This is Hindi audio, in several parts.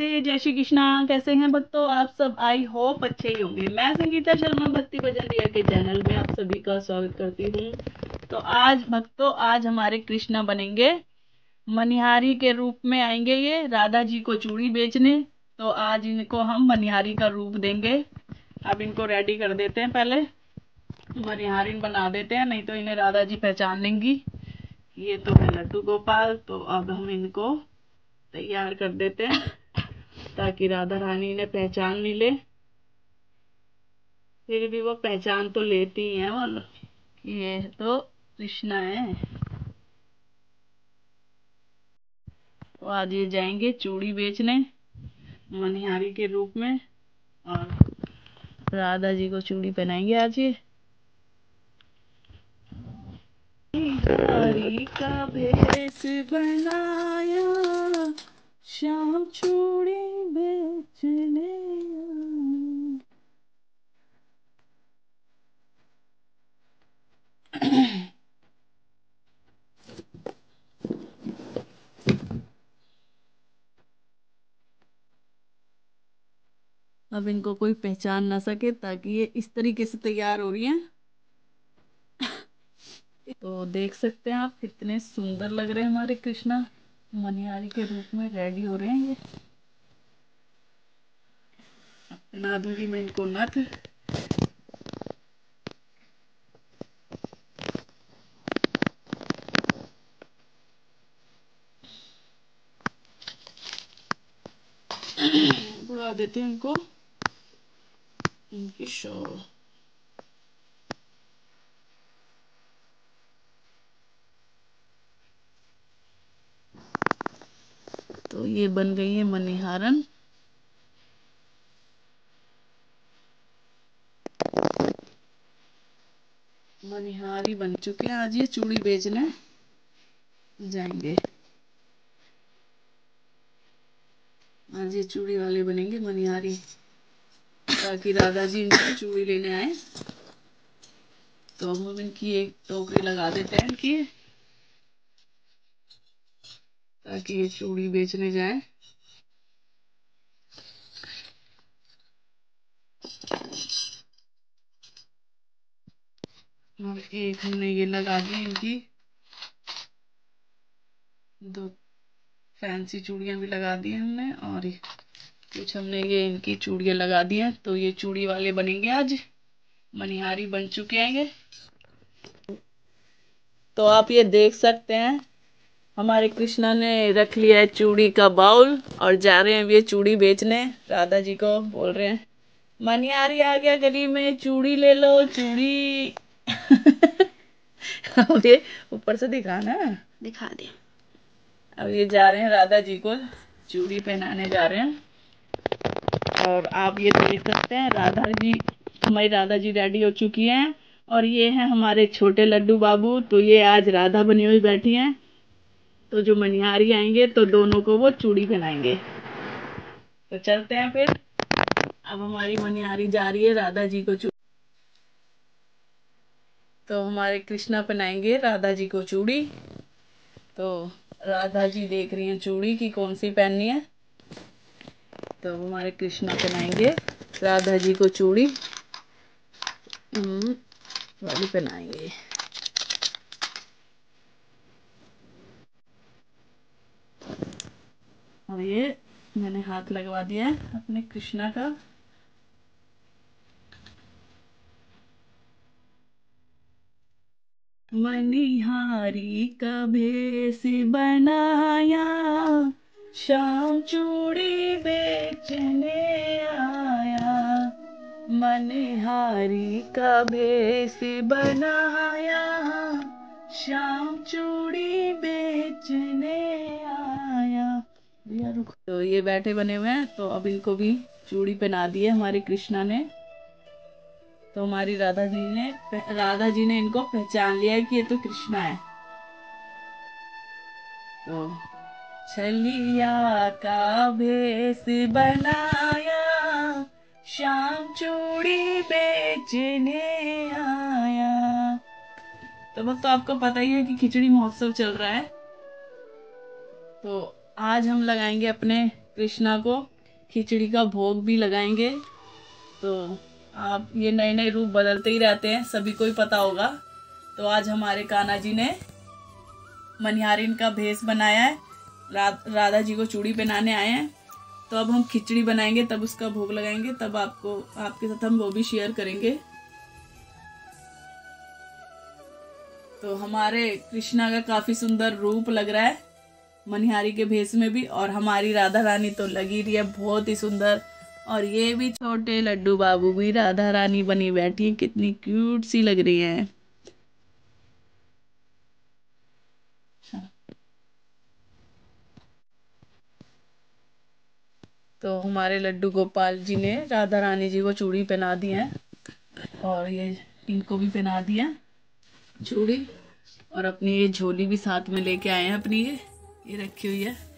जय श्री कृष्णा, कैसे हैं भक्तों? आप सब आई होप अच्छे ही होंगे। मैं संगीता शर्मा, भक्ति भजन रिया के चैनल में आप सभी का स्वागत करती हूँ। तो आज, भक्तों, आज हमारे कृष्णा बनेंगे। मनिहारी के रूप में आएँगे ये, राधा जी को चूड़ी बेचने। तो आज इनको हम मनिहारी का रूप देंगे। अब इनको रेडी कर देते हैं पहले। मनिहारी बना देते हैं, नहीं तो इन्हें राधा जी पहचान लेंगी। ये तो है लड्डू गोपाल तो अब हम इनको तैयार कर देते हैं। ताकि राधा रानी ने पहचान नहीं ले। फिर भी वो पहचान तो लेती हैं वो ये तो कृष्णा है। तो आज ये जाएँगे चूड़ी बेचने, मनिहारी के रूप में, और राधा जी को चूड़ी पहनाएँगे आज ये। हरी का भेष बनाया, श्याम चूड़ी बेचने। अब इनको कोई पहचान ना सके ताकि ये इस तरीके से तैयार हो रही हैं। तो देख सकते हैं आप, कितने सुंदर लग रहे हैं हमारे कृष्णा। मनिहारी के रूप में रेडी हो रहे हैं ये। पहना दूँगी मैं इनको नथ बुला देते हैं इनको इनकी शॉल तो ये बन गई है मनिहारन मनिहारी बन चुके हैं। आज ये चूड़ी बेचने जाएँगे। आज ये चूड़ी वाले बनेंगे मनिहारी। ताकि राधा जी इनकी चूड़ी लेने आए। तो हम इनकी एक टोकरी लगा देते हैं इनकी। ताकि ये चूड़ी बेचने जाए। और एक हमने ये लगा दी इनकी। दो फैंसी चूड़ियाँ भी लगा दी हमने और कुछ हमने ये इनकी चूड़ियाँ लगा दी हैं। तो ये चूड़ी वाले बनेंगे आज। मनिहारी बन चुके हैं ये। तो आप ये देख सकते हैं, हमारे कृष्णा ने रख लिया है चूड़ी का बाउल और जा रहे हैं ये चूड़ी बेचने। राधा जी को बोल रहे हैं, मनिहारी आ गया, गली में चूड़ी ले लो, चूड़ी। अब ये ऊपर से दिखाना दिखा दे अब ये जा रहे हैं राधा जी को चूड़ी पहनाने जा रहे हैं। और आप ये देख सकते हैं राधा जी हमारी राधा जी रेडी हो चुकी हैं। और ये हैं हमारे छोटे लड्डू बाबू तो ये आज राधा बनी हुई बैठी हैं। तो जो मनिहारी आएँगे तो दोनों को वो चूड़ी पहनाएँगे। तो चलते हैं फिर। अब हमारी मनिहारी जा रही है राधा जी को तो हमारे कृष्णा पहनाएँगे राधा जी को चूड़ी। तो राधा जी देख रही हैं चूड़ी की कौन सी पहननी है। तो हमारे कृष्णा पहनाएँगे राधा जी को चूड़ी। वाली पहनाएँगे और ये मैंने हाथ लगवा दिया है अपने कृष्णा का। मनिहारी का भेष बनाया शाम चूड़ी बेचने आया। मनिहारी का भेष बनाया शाम चूड़ी बेचने आया। तो ये बैठे बने हुए हैं तो अब इनको भी चूड़ी पहना दी है हमारे कृष्णा ने। तो हमारी राधा जी ने राधा जी ने इनको पहचान लिया कि ये तो कृष्णा है। तो छलिया का भेष बनाया शाम चूड़ी बेचने आया। तो बस तो आपको पता ही है कि खिचड़ी महोत्सव चल रहा है। तो आज हम लगाएँगे अपने कृष्णा को, खिचड़ी का भोग भी लगाएँगे। तो आप ये नए नए रूप बदलते ही रहते हैं सभी को ही पता होगा। तो आज हमारे कान्हा जी ने मनिहारिन का भेस बनाया है रा, राधा जी को चूड़ी पहनाने आए हैं। तो अब हम खिचड़ी बनाएँगे तब उसका भोग लगाएँगे तब आपको आपके साथ हम वो भी शेयर करेंगे। तो हमारे कृष्णा का काफ़ी सुंदर रूप लग रहा है मनिहारी के भेस में भी और हमारी राधा रानी तो लगी रही है बहुत ही सुंदर और ये भी छोटे लड्डू बाबू भी राधा रानी बनी बैठी है। कितनी क्यूट सी लग रही है। तो हमारे लड्डू गोपाल जी ने राधा रानी जी को चूड़ी पहना दी है। और ये इनको भी पहना दिया चूड़ी। और अपनी ये झोली भी साथ में लेके आए हैं अपनी। ये ये रखी हुई है।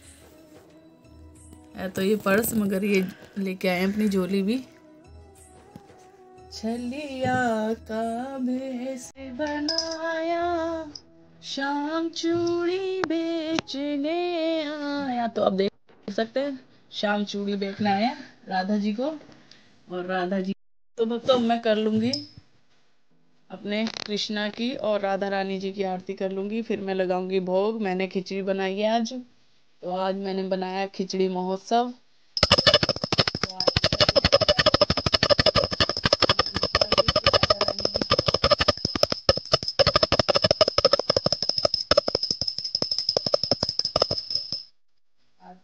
तो ये पर्स मगर ये लेके आए अपनी झोली भी। छलिया का भेस बनाया, शाम चूड़ी बेचने आया। तो अब देख सकते हैं, शाम चूड़ी बेचने आए राधा जी को। और राधा जी तो भक्तों, मैं कर लूँगी अपने कृष्णा की और राधा रानी जी की आरती कर लूँगी, फिर मैं लगाऊँगी भोग। मैंने खिचड़ी बनाई है आज। तो आज मैंने बनाया खिचड़ी महोत्सव।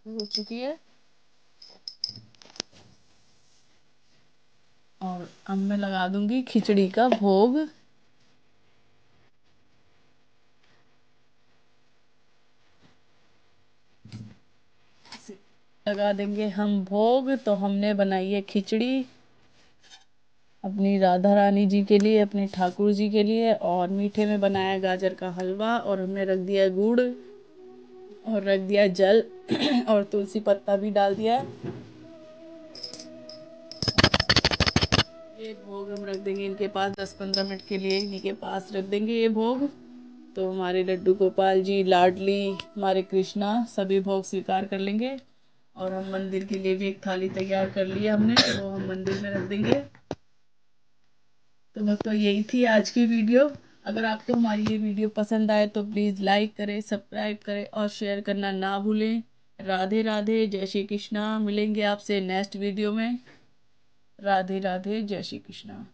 हो चुकी है। और अब मैं लगा दूँगी खिचड़ी का भोग। लगा देंगे हम भोग तो हमने बनाई है खिचड़ी। अपनी राधा रानी जी के लिए, अपने ठाकुर जी के लिए, और मीठे में बनाया गाजर का हलवा, और हमने रख दिया गुड़, और रख दिया जल, और तुलसी पत्ता भी डाल दिया। ये भोग हम रख देंगे इनके पास दस पंद्रह मिनट के लिए इन्हीं के पास रख देंगे ये भोग। तो हमारे लड्डू गोपाल जी, लाडली, हमारे कृष्णा, सभी भोग स्वीकार कर लेंगे। और हम मंदिर के लिए भी एक थाली तैयार कर लिया हमने, वो हम मंदिर में रख देंगे। तो दोस्तों यही थी आज की वीडियो। अगर आपको हमारी ये वीडियो पसंद आए तो प्लीज़ लाइक करें, सब्सक्राइब करें और शेयर करना ना भूलें। राधे राधे, जय श्री कृष्णा। मिलेंगे आपसे नेक्स्ट वीडियो में। राधे राधे, जय श्री कृष्णा।